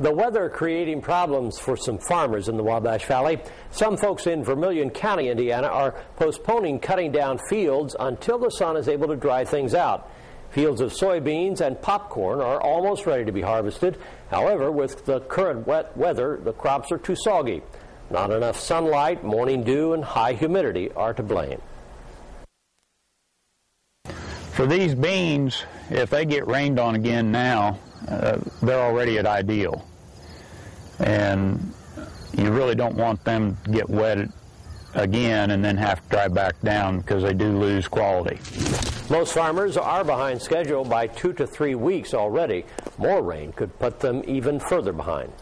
The weather creating problems for some farmers in the Wabash Valley. Some folks in Vermillion County, Indiana are postponing cutting down fields until the sun is able to dry things out. Fields of soybeans and popcorn are almost ready to be harvested. However, with the current wet weather, the crops are too soggy. Not enough sunlight, morning dew, and high humidity are to blame. For these beans, if they get rained on again now, uh, they're already at ideal and you really don't want them to get wet again and then have to dry back down because they do lose quality. Most farmers are behind schedule by two to three weeks already. More rain could put them even further behind.